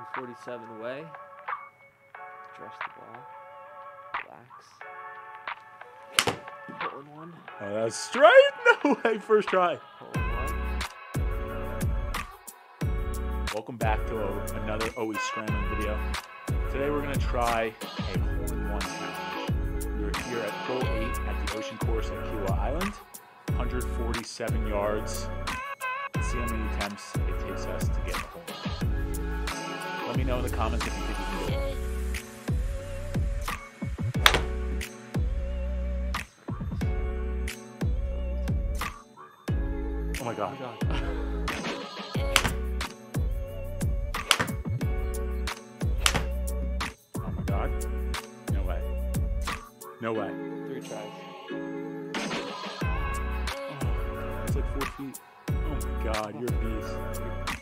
147 away. Dress the ball. Relax. Hole in one. Oh, that's straight. No way. First try. Hole in one. Welcome back to a, another Always Scrambling video. Today we're going to try a hole in one challenge. We're here at hole 8 at the ocean course at Kiawah Island. 147 yards. Let's see how many attempts it takes us to get the hole. Know in the comments if you think we can do it. Oh my god. Oh. My god. No way. No way. Three tries. Oh, it's like four feet. Oh my god, you're a beast.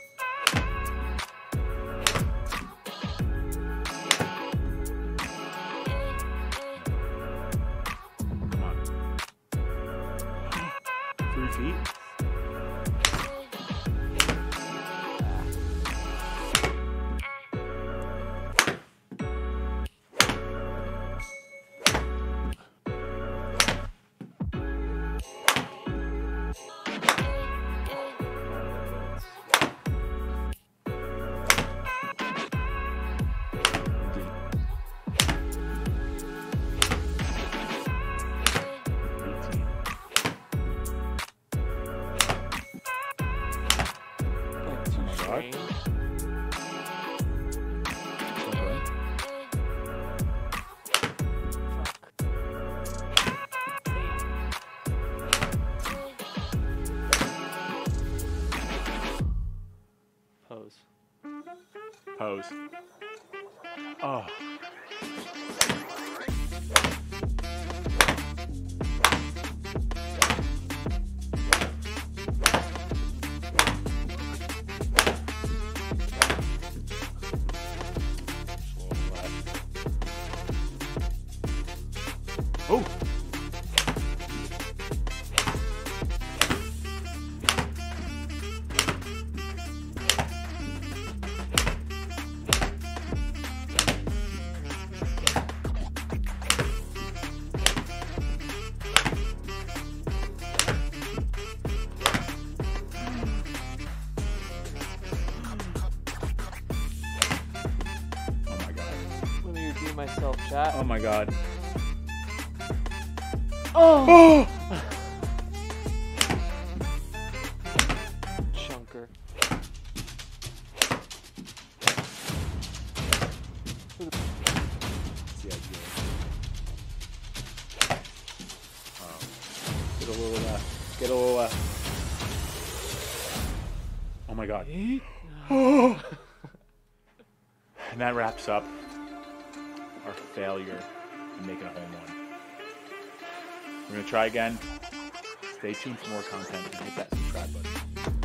Three feet? Okay. Pose. Pose. Oh. Oh. Oh my god. Let me redeem myself, chat. Oh my god. Oh! Oh! Chunker. That's the. Um, get a little, uh, get a little, uh, oh my god. and that wraps up our failure in making a home run. We're gonna try again. Stay tuned for more content and hit that subscribe button.